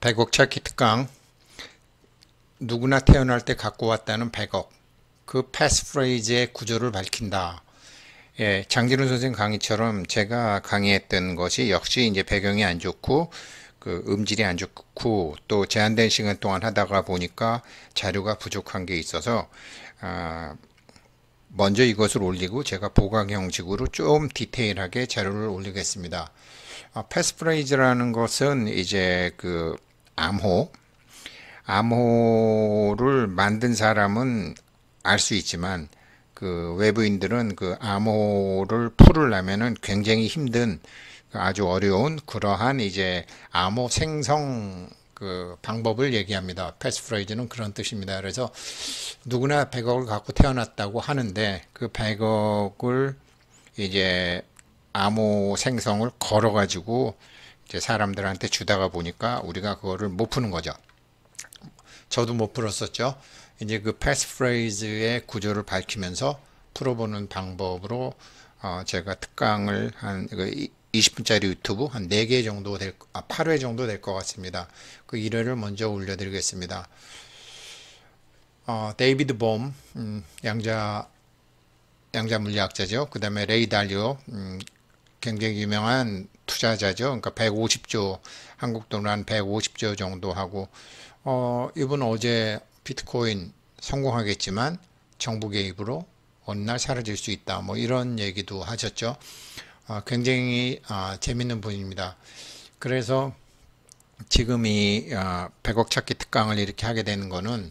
100억 찾기 특강 누구나 태어날 때 갖고 왔다는 100억 그 패스프레이즈의 구조를 밝힌다. 예, 장진우 선생 강의처럼 제가 강의했던 것이 역시 이제 배경이 안 좋고 그 음질이 안 좋고 또 제한된 시간 동안 하다가 보니까 자료가 부족한 게 있어서 아, 먼저 이것을 올리고 제가 보강 형식으로 좀 디테일하게 자료를 올리겠습니다. 아, 패스프레이즈라는 것은 이제 그 암호 암호를 만든 사람은 알 수 있지만 그 외부인들은 그 암호를 풀으려면은 굉장히 힘든 아주 어려운 그러한 이제 암호 생성 그 방법을 얘기합니다. 패스프레이즈는 그런 뜻입니다. 그래서 누구나 100억을 갖고 태어났다고 하는데 그 100억을 이제 암호 생성을 걸어 가지고 이제 사람들한테 주다가 보니까 우리가 그거를 못 푸는 거죠. 저도 못 풀었었죠. 이제 그 passphrase의 구조를 밝히면서 풀어보는 방법으로 어 제가 특강을 한 20분짜리 유튜브 한 4개 정도 될, 아, 8회 정도 될 것 같습니다. 그 1회를 먼저 올려드리겠습니다. 어, 데이비드 봄, 음, 양자, 양자 물리학자죠. 그 다음에 레이 달리오, 음, 굉장히 유명한 투자자죠. 그러니까 150조, 한국 돈으로 한 150조 정도 하고, 어, 이분 어제 비트코인 성공하겠지만 정부 개입으로 어느 날 사라질 수 있다. 뭐 이런 얘기도 하셨죠. 어, 굉장히 어, 재밌는 분입니다. 그래서 지금 이 어, 100억 찾기 특강을 이렇게 하게 되는 거는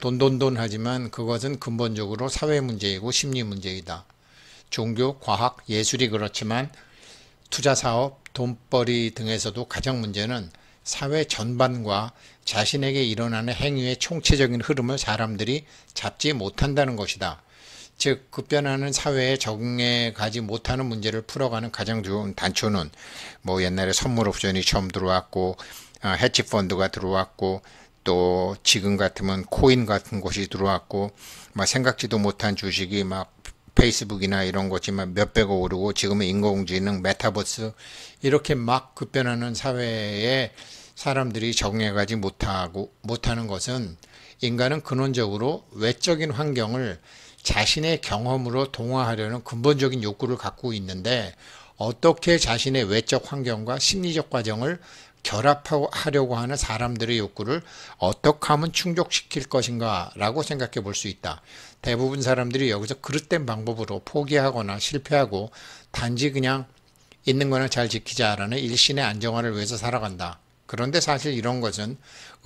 돈돈돈 하지만 그것은 근본적으로 사회 문제이고 심리 문제이다. 종교, 과학, 예술이 그렇지만 투자 사업, 돈벌이 등에서도 가장 문제는 사회 전반과 자신에게 일어나는 행위의 총체적인 흐름을 사람들이 잡지 못한다는 것이다. 즉 급변하는 사회에 적응해 가지 못하는 문제를 풀어가는 가장 좋은 단초는 뭐 옛날에 선물 옵션이 처음 들어왔고 어, 해치 펀드가 들어왔고 또 지금 같으면 코인 같은 것이 들어왔고 막 생각지도 못한 주식이 막 페이스북이나 이런 것지만 몇백억 오르고 지금은 인공지능 메타버스 이렇게 막 급변하는 사회에 사람들이 적응해가지 못하고 못하는 것은 인간은 근원적으로 외적인 환경을 자신의 경험으로 동화하려는 근본적인 욕구를 갖고 있는데 어떻게 자신의 외적 환경과 심리적 과정을 결합하려고 하는 사람들의 욕구를 어떻게 하면 충족시킬 것인가 라고 생각해 볼 수 있다. 대부분 사람들이 여기서 그릇된 방법으로 포기하거나 실패하고 단지 그냥 있는 거나 잘 지키자라는 일신의 안정화를 위해서 살아간다. 그런데 사실 이런 것은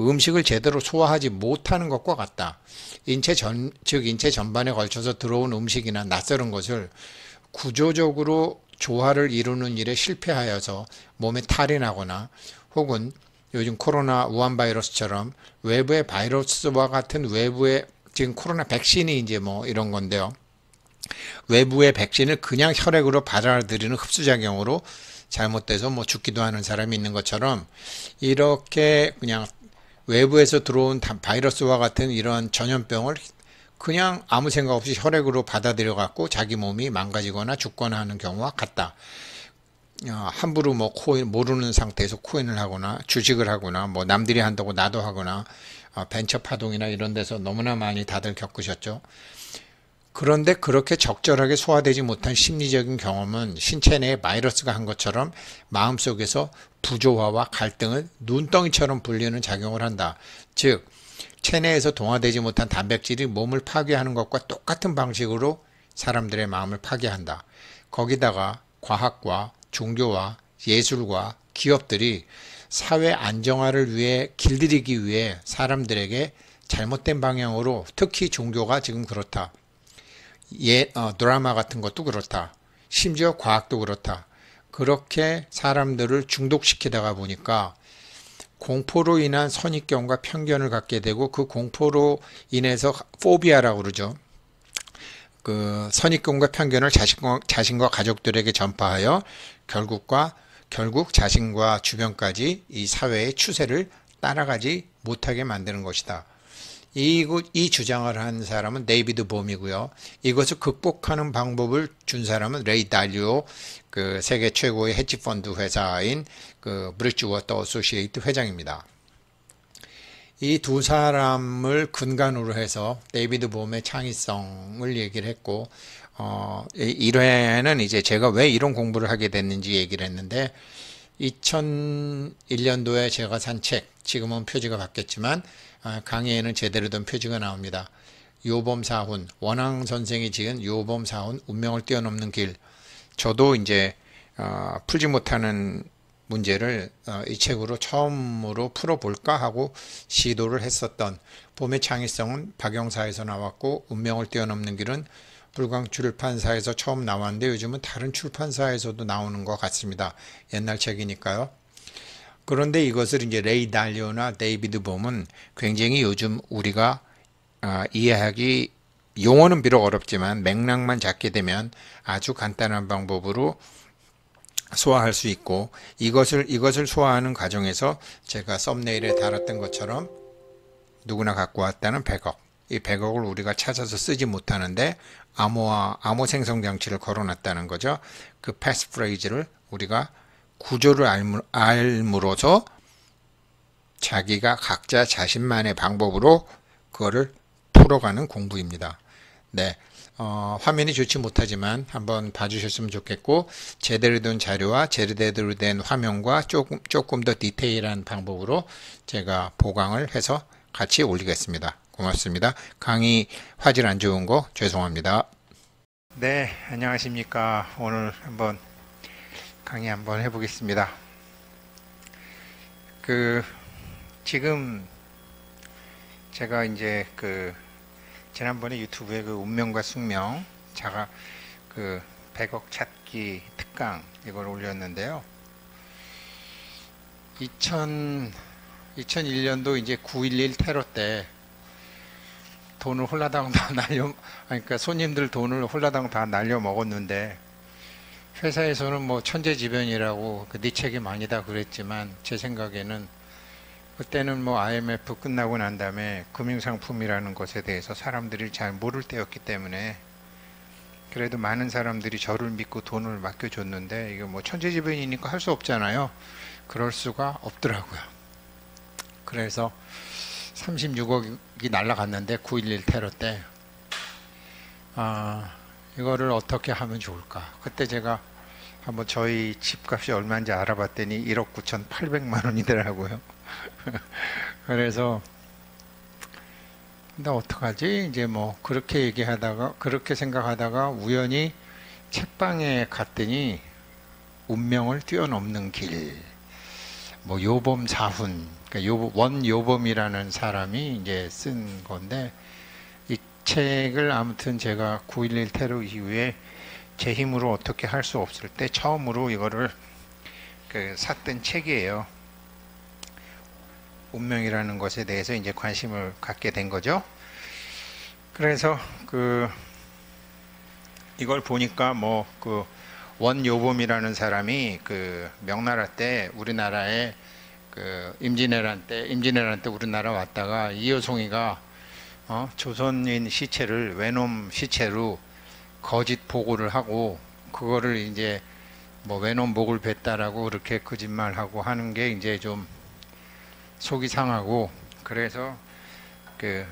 음식을 제대로 소화하지 못하는 것과 같다. 인체 전, 즉 인체 전반에 걸쳐서 들어온 음식이나 낯설은 것을 구조적으로 조화를 이루는 일에 실패하여서 몸에 탈이 나거나 혹은 요즘 코로나 우한 바이러스처럼 외부의 바이러스와 같은 외부의 지금 코로나 백신이 이제 뭐 이런 건데요. 외부의 백신을 그냥 혈액으로 받아들이는 흡수작용으로 잘못돼서 뭐 죽기도 하는 사람이 있는 것처럼 이렇게 그냥 외부에서 들어온 바이러스와 같은 이런 전염병을 그냥 아무 생각 없이 혈액으로 받아들여 갖고 자기 몸이 망가지거나 죽거나 하는 경우와 같다. 어, 함부로 뭐 코인 모르는 상태에서 코인을 하거나 주식을 하거나 뭐 남들이 한다고 나도 하거나 어, 벤처 파동이나 이런 데서 너무나 많이 다들 겪으셨죠. 그런데 그렇게 적절하게 소화되지 못한 심리적인 경험은 신체 내에 바이러스가 한 것처럼 마음속에서 부조화와 갈등을 눈덩이처럼 불리는 작용을 한다. 즉, 체내에서 동화되지 못한 단백질이 몸을 파괴하는 것과 똑같은 방식으로 사람들의 마음을 파괴한다. 거기다가 과학과 종교와 예술과 기업들이 사회 안정화를 위해 길들이기 위해 사람들에게 잘못된 방향으로 특히 종교가 지금 그렇다. 예, 어, 드라마 같은 것도 그렇다. 심지어 과학도 그렇다. 그렇게 사람들을 중독시키다가 보니까 공포로 인한 선입견과 편견을 갖게 되고 그 공포로 인해서 phobia라고 그러죠. 그 선입견과 편견을 자신과, 자신과 가족들에게 전파하여 결국과 결국 자신과 주변까지 이 사회의 추세를 따라가지 못하게 만드는 것이다. 이, 이 주장을 한 사람은 데이비드 봄이고요. 이것을 극복하는 방법을 준 사람은 레이 달리오, 그 세계 최고의 헤지펀드 회사인 그 브릿지워터 어소시에이트 회장입니다. 이 두 사람을 근간으로 해서 데이비드 봄의 창의성을 얘기를 했고 어, 1회는 이제 제가 왜 이런 공부를 하게 됐는지 얘기를 했는데 2001년도에 제가 산 책, 지금은 표지가 바뀌었지만 아, 강의에는 제대로 된 표지가 나옵니다. 요범 사훈, 원황 선생이 지은 요범 사훈, 운명을 뛰어넘는 길. 저도 이제 어, 풀지 못하는 문제를 어, 이 책으로 처음으로 풀어볼까 하고 시도를 했었던 봄의 창의성은 박영사에서 나왔고 운명을 뛰어넘는 길은 불광 출판사에서 처음 나왔는데 요즘은 다른 출판사에서도 나오는 것 같습니다. 옛날 책이니까요. 그런데 이것을 이제 레이 달리오나 데이비드 봄은 굉장히 요즘 우리가 아, 이해하기 용어는 비록 어렵지만 맥락만 잡게 되면 아주 간단한 방법으로 소화할 수 있고 이것을 이것을 소화하는 과정에서 제가 썸네일에 달았던 것처럼 누구나 갖고 왔다는 100억 이 100억을 우리가 찾아서 쓰지 못하는데 암호화 암호 생성 장치를 걸어놨다는 거죠. 그 패스프레이즈를 우리가 구조를 알므로써 자기가 각자 자신만의 방법으로 그거를 풀어가는 공부입니다. 네. 어, 화면이 좋지 못하지만 한번 봐주셨으면 좋겠고 제대로 된 자료와 제대로 된 화면과 조금, 조금 더 디테일한 방법으로 제가 보강을 해서 같이 올리겠습니다. 고맙습니다. 강의 화질 안 좋은 거 죄송합니다. 네, 안녕하십니까. 오늘 한번 강의 한번 해보겠습니다. 그 지금 제가 이제 그 지난번에 유튜브에 그 운명과 숙명 자가 그 100억 찾기 특강 이걸 올렸는데요. 2000 2001년도 이제 9.11 테러 때 돈을 홀라당 다 날려 그러니까 손님들 돈을 홀라당 다 날려 먹었는데 회사에서는 뭐 천재지변이라고 그 네 책임 아니다 그랬지만 제 생각에는 그때는 뭐 IMF 끝나고 난 다음에 금융상품이라는 것에 대해서 사람들이 잘 모를 때였기 때문에 그래도 많은 사람들이 저를 믿고 돈을 맡겨줬는데 이거 뭐 천재지변이니까 할 수 없잖아요. 그럴 수가 없더라고요. 그래서 36억이 날라갔는데 9.11 테러 때 아, 이거를 어떻게 하면 좋을까? 그때 제가 한번 저희 집값이 얼마인지 알아봤더니 1억 9,800만 원이더라고요. 그래서 근데 어떡하지? 이제 뭐 그렇게 얘기하다가 그렇게 생각하다가 우연히 책방에 갔더니 운명을 뛰어넘는 길. 뭐 요범 자훈, 그러니까 요, 원 요범이라는 사람이 이제 쓴 건데 이 책을 아무튼 제가 9.11 테러 이후에 제 힘으로 어떻게 할 수 없을 때 처음으로 이거를 그 샀던 책이에요. 운명이라는 것에 대해서 이제 관심을 갖게 된 거죠. 그래서 그 이걸 보니까 뭐 그 원요범이라는 사람이 그 명나라 때 우리나라에 그 임진왜란 때 임진왜란 때 우리나라 왔다가 이여송이가 어, 조선인 시체를 외놈 시체로 거짓 보고를 하고 그거를 이제 뭐 외놈 목을 뱉다라고 그렇게 거짓말하고 하는 게 이제 좀 속이 상하고 그래서 그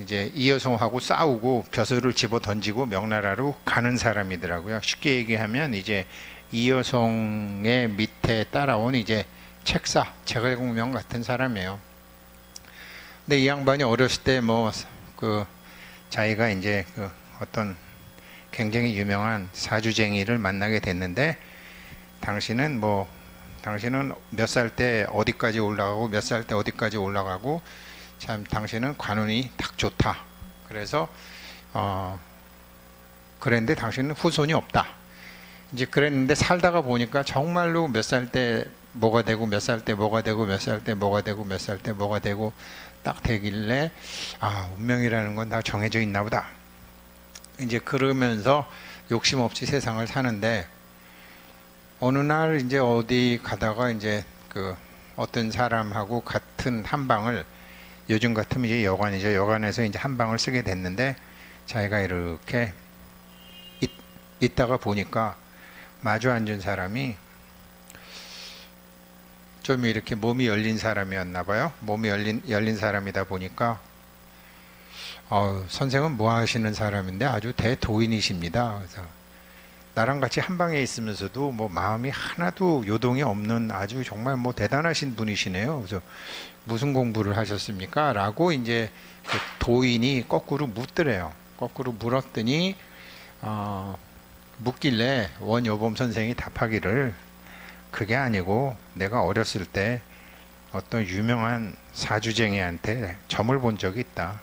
이제 이여송하고 싸우고 벼슬을 집어 던지고 명나라로 가는 사람이더라고요. 쉽게 얘기하면 이제 이여송의 밑 에 따라온 이제 책사 제갈공명 같은 사람이에요. 근데 이 양반이 어렸을 때 뭐 그 자기가 이제 그 어떤 굉장히 유명한 사주쟁이를 만나게 됐는데 당신은 뭐 당신은 몇 살 때 어디까지 올라가고 몇 살 때 어디까지 올라가고 참 당신은 관운이 딱 좋다. 그래서 어 그랬는데 당신은 후손이 없다. 이제 그랬는데 살다가 보니까 정말로 몇 살 때 뭐가 되고 몇 살 때 뭐가 되고 몇 살 때 뭐가 되고 몇 살 때 뭐가 되고 딱 되길래 아 운명이라는 건 다 정해져 있나 보다. 이제 그러면서 욕심 없이 세상을 사는데 어느 날 이제 어디 가다가 이제 그 어떤 사람하고 같은 한 방을 요즘 같으면 이제 여관이죠. 여관에서 이제 한 방을 쓰게 됐는데 자기가 이렇게 있, 있다가 보니까 마주 앉은 사람이 좀 이렇게 몸이 열린 사람이었나 봐요. 몸이 열린 열린 사람이다 보니까 어, 선생은 뭐 하시는 사람인데 아주 대도인이십니다. 그래서 나랑 같이 한 방에 있으면서도 뭐 마음이 하나도 요동이 없는 아주 정말 뭐 대단하신 분이시네요. 그래서 무슨 공부를 하셨습니까? 라고 이제 그 도인이 거꾸로 묻더래요. 거꾸로 물었더니 어, 묻길래 원요범 선생이 답하기를 그게 아니고 내가 어렸을 때 어떤 유명한 사주쟁이한테 점을 본 적이 있다.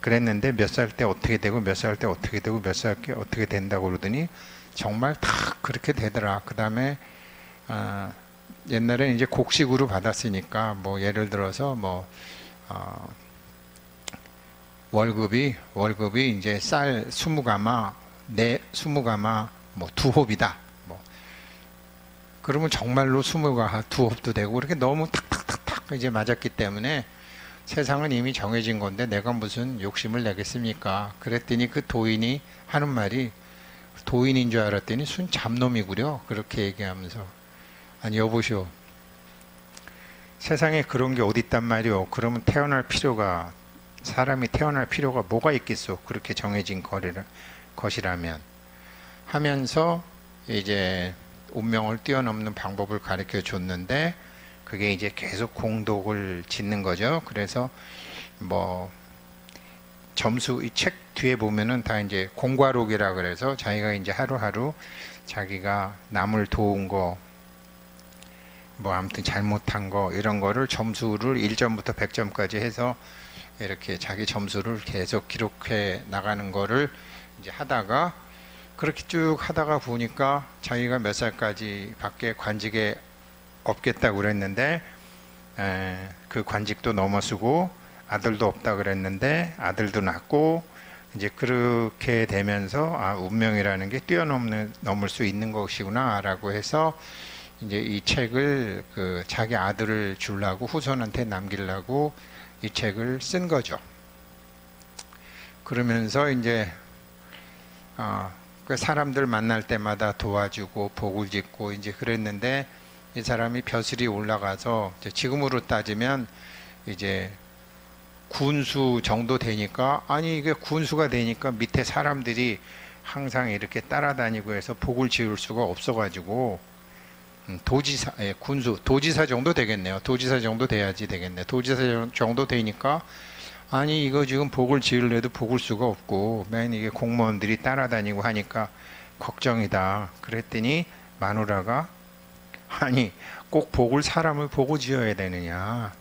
그랬는데 몇 살 때 어떻게 되고 몇 살 때 어떻게 되고 몇 살 때 어떻게 된다고 그러더니 정말 다 그렇게 되더라. 그 다음에 어, 옛날에 이제 곡식으로 받았으니까 뭐 예를 들어서 뭐 어, 월급이 월급이 이제 쌀 20가마 네 20가마 뭐 두 홉이다. 뭐. 그러면 정말로 20가 두 홉도 되고 그렇게 너무 탁탁탁탁 이제 맞았기 때문에 세상은 이미 정해진 건데 내가 무슨 욕심을 내겠습니까? 그랬더니 그 도인이 하는 말이 도인인 줄 알았더니 순 잡놈이구려. 그렇게 얘기하면서. 아니 여보시오. 세상에 그런 게 어디 있단 말이오. 그러면 태어날 필요가 사람이 태어날 필요가 뭐가 있겠소? 그렇게 정해진 거리를 것이라면 하면서 이제 운명을 뛰어넘는 방법을 가르쳐 줬는데 그게 이제 계속 공독을 짓는 거죠. 그래서 뭐 점수 이 책 뒤에 보면은 다 이제 공과록이라 그래서 자기가 이제 하루하루 자기가 남을 도운 거 뭐 아무튼 잘못한 거 이런 거를 점수를 1점부터 100점까지 해서 이렇게 자기 점수를 계속 기록해 나가는 거를 이제 하다가 그렇게 쭉 하다가 보니까 자기가 몇 살까지 밖에 관직에 없겠다고 그랬는데 에, 그 관직도 넘어서고 아들도 없다 그랬는데 아들도 낳고 이제 그렇게 되면서 아 운명이라는 게 뛰어넘는 넘을 수 있는 것이구나라고 해서 이제 이 책을 그 자기 아들을 주려고 후손한테 남기려고 이 책을 쓴 거죠. 그러면서 이제 어, 그 사람들 만날 때마다 도와주고 복을 짓고 이제 그랬는데 이 사람이 벼슬이 올라가서 지금으로 따지면 이제 군수 정도 되니까 아니 이게 군수가 되니까 밑에 사람들이 항상 이렇게 따라다니고 해서 복을 지을 수가 없어가지고 음, 도지사 예, 군수 도지사 정도 되겠네요. 도지사 정도 돼야지 되겠네. 도지사 정도 되니까 아니 이거 지금 복을 지을래도 복을 수가 없고 맨 이게 공무원들이 따라다니고 하니까 걱정이다. 그랬더니 마누라가 아니 꼭 복을 사람을 보고 지어야 되느냐.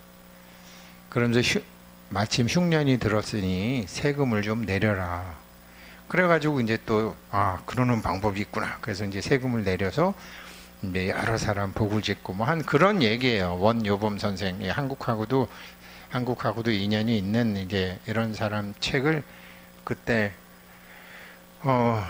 그러면서 휴, 마침 흉년이 들었으니 세금을 좀 내려라. 그래가지고 이제 또 아 그러는 방법이 있구나. 그래서 이제 세금을 내려서 이제 여러 사람 복을 짓고 뭐 한 그런 얘기예요. 원요범 선생 예, 한국하고도 한국하고도 인연이 있는 이제 이런 사람 책을 그때 어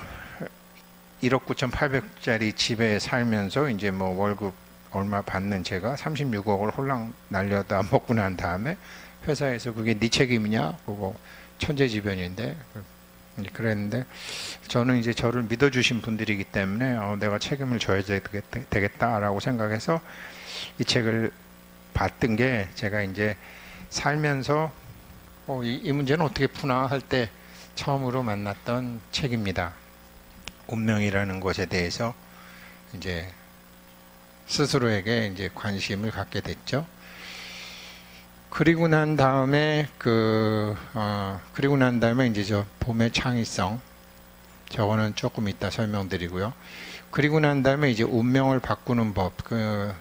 1억 9,800짜리 집에 살면서 이제 뭐 월급 얼마 받는 제가 36억을 홀랑 날려다 먹고 난 다음에 회사에서 그게 네 책임이냐? 그거 천재지변인데 그랬는데 저는 이제 저를 믿어주신 분들이기 때문에 어, 내가 책임을 져야 되겠다라고 생각해서 이 책을 봤던 게 제가 이제 살면서 어, 이, 이 문제는 어떻게 푸나 할 때 처음으로 만났던 책입니다. 운명이라는 것에 대해서 이제 스스로에게 이제 관심을 갖게 됐죠. 그리고 난 다음에 그 어, 그리고 난 다음에 이제 저 봄의 창의성 저거는 조금 이따 설명드리고요. 그리고 난 다음에 이제 운명을 바꾸는 법 그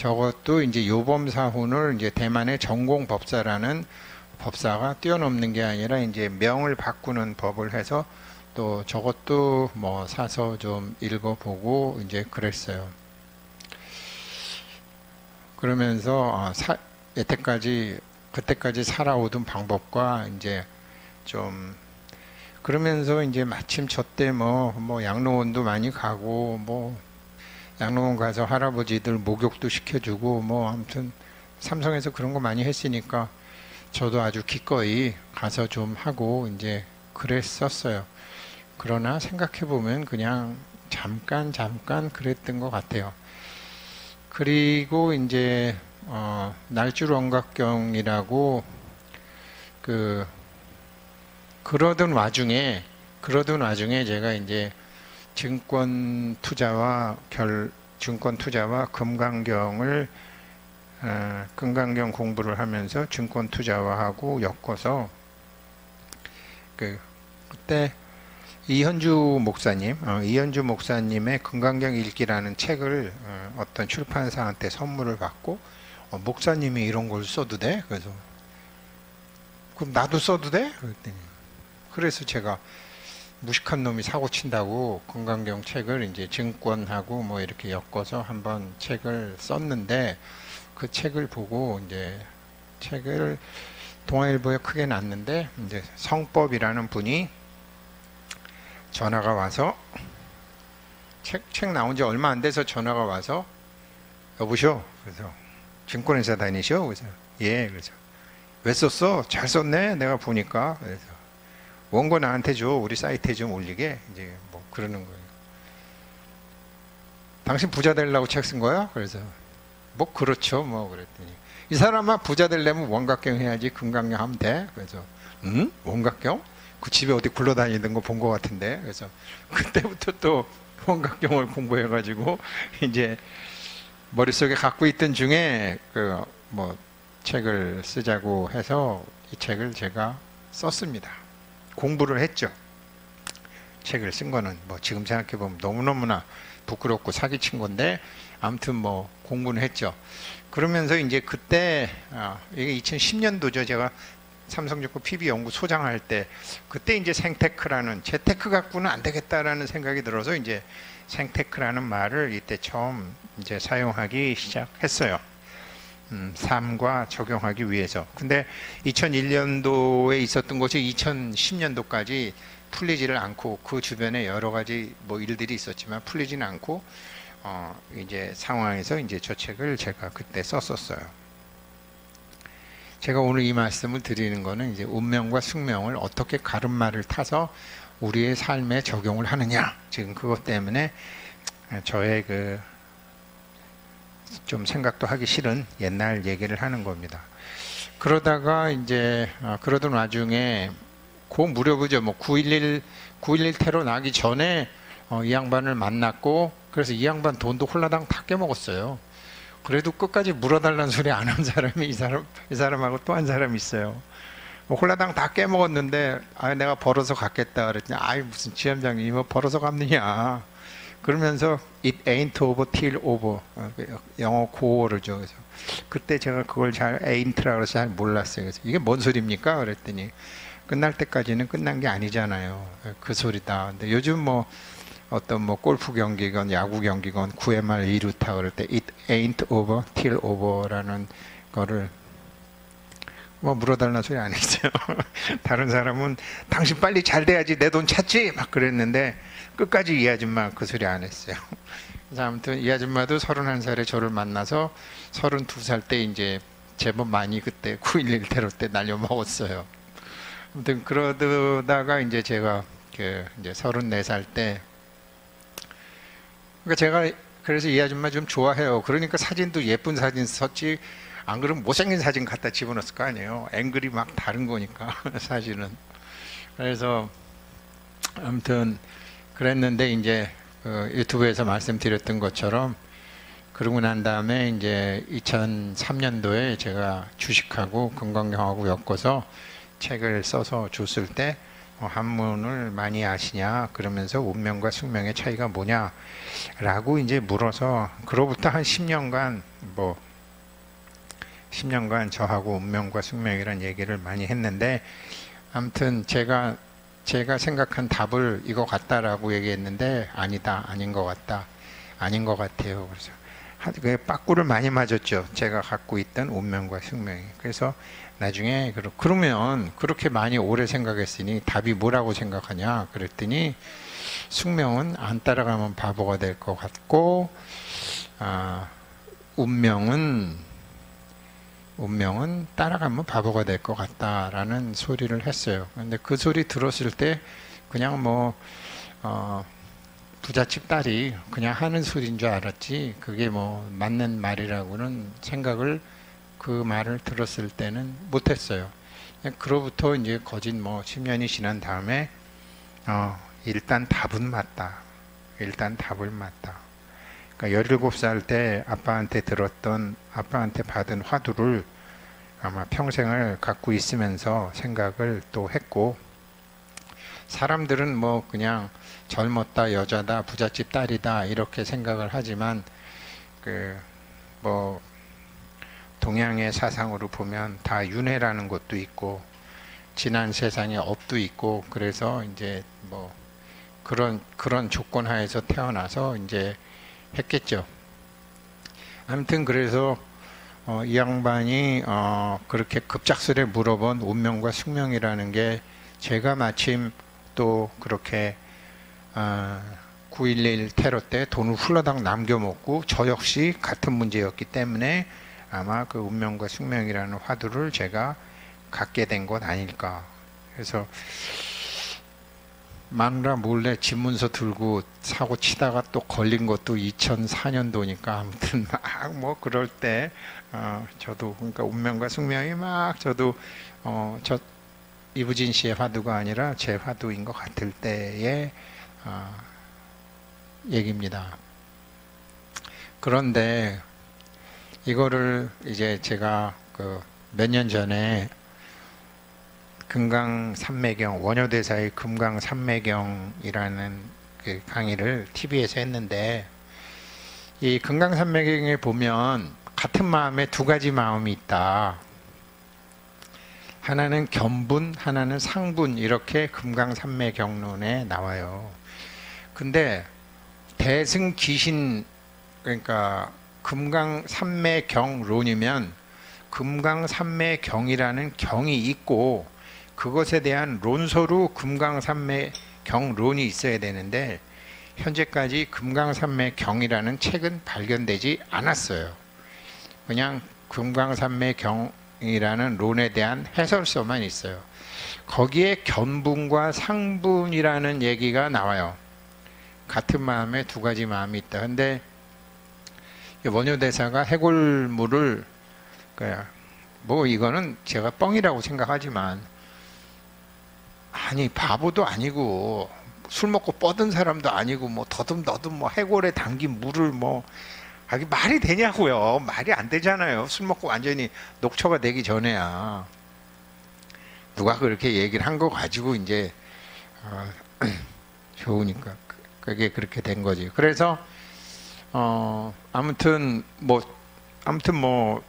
저것도 이제 요범사훈을 이제 대만의 전공 법사라는 법사가 뛰어넘는 게 아니라 이제 명을 바꾸는 법을 해서 또 저것도 뭐 사서 좀 읽어보고 이제 그랬어요. 그러면서 어, 사, 여태까지 그때까지 살아오던 방법과 이제 좀 그러면서 이제 마침 저 때 뭐뭐 양로원도 많이 가고 뭐 양로원 가서 할아버지들 목욕도 시켜주고 뭐 아무튼 삼성에서 그런 거 많이 했으니까 저도 아주 기꺼이 가서 좀 하고 이제 그랬었어요. 그러나 생각해 보면 그냥 잠깐 잠깐 그랬던 것 같아요. 그리고 이제 어, 날줄 원각경이라고 그 그러던 와중에 그러던 와중에 제가 이제 증권 투자와 결 증권 투자와 금강경을 어, 금강경 공부를 하면서 증권 투자와하고 엮어서 그 그때 이현주 목사님, 어, 이현주 목사님의 금강경 읽기라는 책을 어, 떤 출판사한테 선물을 받고 어, 목사님이 이런 걸 써도 돼? 그래서 그럼 나도 써도 돼? 그랬더니 그래서 제가 무식한 놈이 사고 친다고 건강경 책을 이제 증권하고 뭐 이렇게 엮어서 한번 책을 썼는데 그 책을 보고 이제 책을 동아일보에 크게 났는데 이제 성법이라는 분이 전화가 와서 책, 책 나온 지 얼마 안 돼서 전화가 와서 여보시오 그래서 증권회사 다니시오 그래서 예 그래서. 왜 썼어? 잘 썼네? 내가 보니까. 그래서 원고 나한테 줘. 우리 사이트에 좀 올리게. 이제 뭐 그러는 거예요. 당신 부자 되려고 책 쓴 거야? 그래서 뭐 그렇죠 뭐 그랬더니. 이 사람아 부자 되려면 원각경 해야지. 금강경 하면 돼. 그래서 응? 원각경? 그 집에 어디 굴러다니는 거본것 같은데. 그래서 그때부터 또 원각경을 공부해 가지고 이제 머릿속에 갖고 있던 중에 그 뭐 책을 쓰자고 해서 이 책을 제가 썼습니다. 공부를 했죠. 책을 쓴 거는 뭐 지금 생각해 보면 너무너무나 부끄럽고 사기친 건데 아무튼 뭐 공부는 했죠. 그러면서 이제 그때 아, 이게 2010년도죠. 제가 삼성증권 PB 연구 소장할 때 그때 이제 생테크라는 재테크 갖고는 안 되겠다라는 생각이 들어서 이제 생테크라는 말을 이때 처음 이제 사용하기 시작했어요. 음, 삶과 적용하기 위해서. 근데 2001년도에 있었던 것이 2010년도까지 풀리지를 않고 그 주변에 여러 가지 뭐 일들이 있었지만 풀리지는 않고 어, 이제 상황에서 이제 저 책을 제가 그때 썼었어요. 제가 오늘 이 말씀을 드리는 거는 이제 운명과 숙명을 어떻게 가름말을 타서 우리의 삶에 적용을 하느냐. 지금 그것 때문에 저의 그 좀 생각도 하기 싫은 옛날 얘기를 하는 겁니다. 그러다가 이제 아, 그러던 와중에 그 무렵이죠. 뭐 911, 911 테러 나기 전에 어, 이 양반을 만났고 그래서 이 양반 돈도 홀라당 다 깨먹었어요. 그래도 끝까지 물어달라는 소리 안 한 사람이 이 사람 이 사람하고 또 한 사람이 있어요. 뭐 홀라당 다 깨먹었는데 아 내가 벌어서 갖겠다 그랬더니 아이 무슨 지점장님 뭐 벌어서 갚느냐 그러면서 it ain't over till over. 어, 그 영어 고어를죠 그래서. 그때 제가 그걸 잘 ain't라 그래서 잘 몰랐어요. 그래서 이게 뭔 소리입니까? 그랬더니 끝날 때까지는 끝난 게 아니잖아요. 그 소리다. 근데 요즘 뭐 어떤 뭐 골프 경기건 야구 경기건 9회 말 2루타 그럴 때 it ain't over till over라는 거를 뭐 물어달라는 소리 안 했어요. 다른 사람은 당신 빨리 잘 돼야지. 내 돈 찾지! 막 그랬는데 끝까지 이 아줌마 그 소리 안 했어요. 그래서 아무튼 이 아줌마도 31살에 저를 만나서 32살 때 이제 제법 많이 그때 9.11 테러 때 날려 먹었어요. 아무튼 그러다가 이제 제가 그 이제 34살 때 그러니까 제가 그래서 이 아줌마 좀 좋아해요. 그러니까 사진도 예쁜 사진 썼지. 안 그러면 못생긴 사진 갖다 집어넣었을 거 아니에요. 앵글이 막 다른 거니까 사실은. 그래서 아무튼 그랬는데 이제 그 유튜브에서 말씀드렸던 것처럼 그러고 난 다음에 이제 2003년도에 제가 주식하고 건강경하고 엮어서 책을 써서 줬을 때 어, 한문을 많이 아시냐 그러면서 운명과 숙명의 차이가 뭐냐 라고 이제 물어서 그로부터 한 10년간 뭐 10년간 저하고 운명과 숙명이란 얘기를 많이 했는데 아무튼 제가 제가 생각한 답을 이거 같다라고 얘기했는데 아니다 아닌 것 같다 아닌 것 같아요. 그래서 그 빠꾸를 많이 맞았죠. 제가 갖고 있던 운명과 숙명이. 그래서 나중에 그러면 그렇게 많이 오래 생각했으니 답이 뭐라고 생각하냐? 그랬더니 숙명은 안 따라가면 바보가 될 것 같고 아, 운명은 운명은 따라가면 바보가 될 것 같다라는 소리를 했어요. 근데 그 소리 들었을 때 그냥 뭐 어, 부잣집 딸이 그냥 하는 소리인 줄 알았지 그게 뭐 맞는 말이라고는 생각을 그 말을 들었을 때는 못했어요. 그로부터 이제 거짓 뭐 10년이 지난 다음에 어, 일단 답은 맞다. 일단 답을 맞다. 그러니까 17살 때 아빠한테 들었던 아빠한테 받은 화두를 아마 평생을 갖고 있으면서 생각을 또 했고 사람들은 뭐 그냥 젊었다 여자다 부잣집 딸이다 이렇게 생각을 하지만 그 뭐 동양의 사상으로 보면 다 윤회라는 것도 있고 지난 세상에 업도 있고 그래서 이제 뭐 그런 그런 조건 하에서 태어나서 이제 했겠죠. 아무튼 그래서 어, 이 양반이 어, 그렇게 급작스레 물어본 운명과 숙명이라는 게 제가 마침 또 그렇게 어, 9.11 테러 때 돈을 훌러당 남겨먹고 저 역시 같은 문제였기 때문에 아마 그 운명과 숙명이라는 화두를 제가 갖게 된 것 아닐까. 그래서 마누라 몰래 집 문서 들고 사고 치다가 또 걸린 것도 2004년도니까 아무튼 막 뭐 그럴 때 어, 저도 그러니까 운명과 숙명이 막 저도 어, 저 이부진 씨의 화두가 아니라 제 화두인 것 같을 때의 어, 얘기입니다. 그런데 이거를 이제 제가 그 몇 년 전에 금강 삼매경 원효대사의 금강 삼매경이라는 그 강의를 TV에서 했는데 이 금강 삼매경에 보면 같은 마음에 두 가지 마음이 있다. 하나는 견분, 하나는 상분 이렇게 금강 삼매경론에 나와요. 근데 대승 기신 그러니까 금강 삼매경론이면 금강 삼매경이라는 경이 있고 그것에 대한 론서로 금강산매 경론이 있어야 되는데 현재까지 금강산매 경이라는 책은 발견되지 않았어요. 그냥 금강산매 경이라는 론에 대한 해설서만 있어요. 거기에 견분과 상분이라는 얘기가 나와요. 같은 마음에 두 가지 마음이 있다. 근데 원효대사가 해골물을 뭐 이거는 제가 뻥이라고 생각하지만 아니 바보도 아니고 술 먹고 뻗은 사람도 아니고 뭐 더듬더듬 뭐 해골에 담긴 물을 뭐 아, 이 말이 되냐고요. 말이 안 되잖아요. 술 먹고 완전히 녹초가 되기 전에야. 누가 그렇게 얘기를 한 거 가지고 이제 어, 좋으니까 그게 그렇게 된 거지. 그래서 어 아무튼 뭐 아무튼 뭐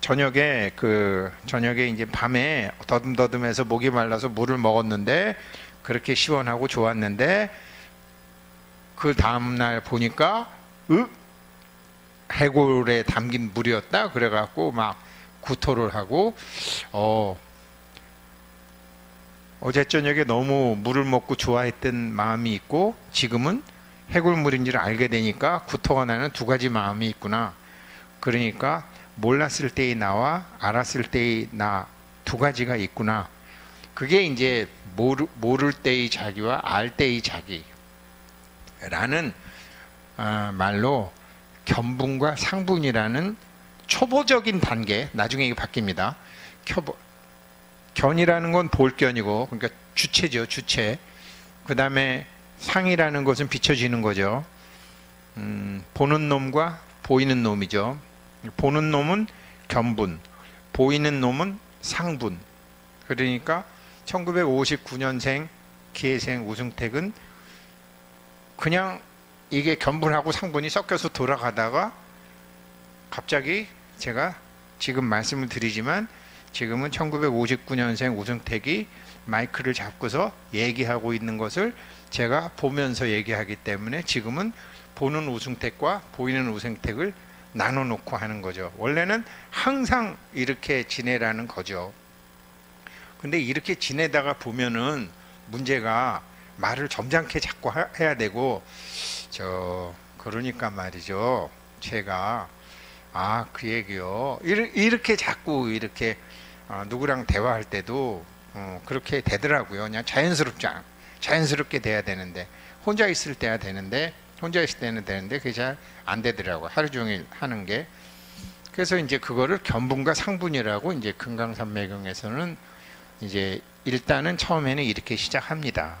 저녁에 그 저녁에 이제 밤에 더듬더듬해서 목이 말라서 물을 먹었는데 그렇게 시원하고 좋았는데 그 다음 날 보니까 으? 해골에 담긴 물이었다? 그래갖고 막 구토를 하고 어 어제 저녁에 너무 물을 먹고 좋아했던 마음이 있고 지금은 해골물인지를 알게 되니까 구토가 나는 두 가지 마음이 있구나. 그러니까 몰랐을 때의 나와 알았을 때의 나 두 가지가 있구나. 그게 이제 모르, 모를 때의 자기와 알 때의 자기라는 어, 말로 견분과 상분이라는 초보적인 단계 나중에 이게 바뀝니다. 켜보, 견이라는 건 볼견이고 그러니까 주체죠 주체 그 다음에 상이라는 것은 비춰지는 거죠 음, 보는 놈과 보이는 놈이죠 보는 놈은 견분, 보이는 놈은 상분. 그러니까 1959년생 기회생 우승택은 그냥 이게 견분하고 상분이 섞여서 돌아가다가 갑자기 제가 지금 말씀을 드리지만 지금은 1959년생 우승택이 마이크를 잡고서 얘기하고 있는 것을 제가 보면서 얘기하기 때문에 지금은 보는 우승택과 보이는 우승택을 나눠 놓고 하는 거죠. 원래는 항상 이렇게 지내라는 거죠. 근데 이렇게 지내다가 보면은 문제가 말을 점잖게 자꾸 해야 되고 저 그러니까 말이죠. 제가 아 그 얘기요. 이렇게 자꾸 이렇게 어, 누구랑 대화할 때도 어, 그렇게 되더라고요. 그냥 자연스럽지 않, 자연스럽게 돼야 되는데 혼자 있을 때야 되는데 혼자 있을 때는 되는데 그게 잘 안 되더라고 하루 종일 하는 게 그래서 이제 그거를 견분과 상분이라고 이제 금강산매경에서는 이제 일단은 처음에는 이렇게 시작합니다.